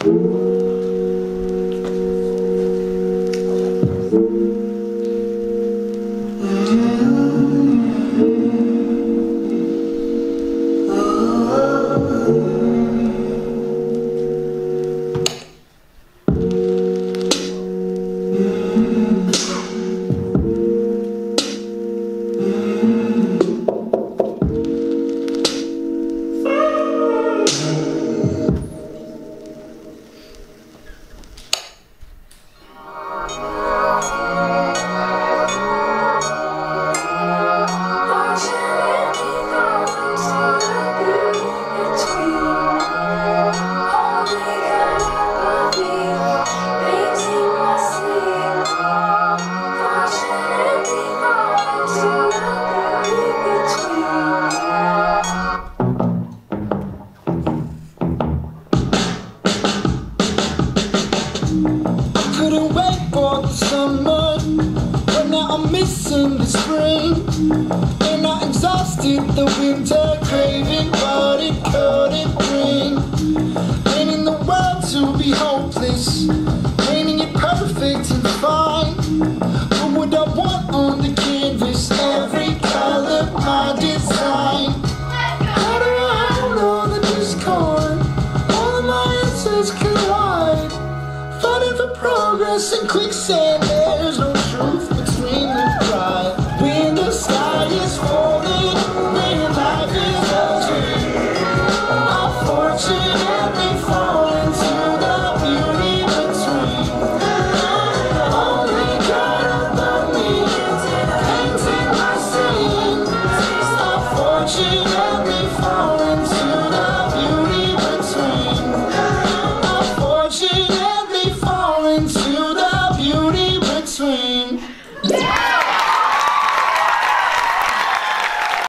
couldn't exhausted the winter, craving what it couldn't bring. Painting the world to be hopeless, painting it perfect and fine. What would I want on the canvas? Every color, my design. How do I hold on the discord? All of my answers collide. Fighting for progress in quicksand. 是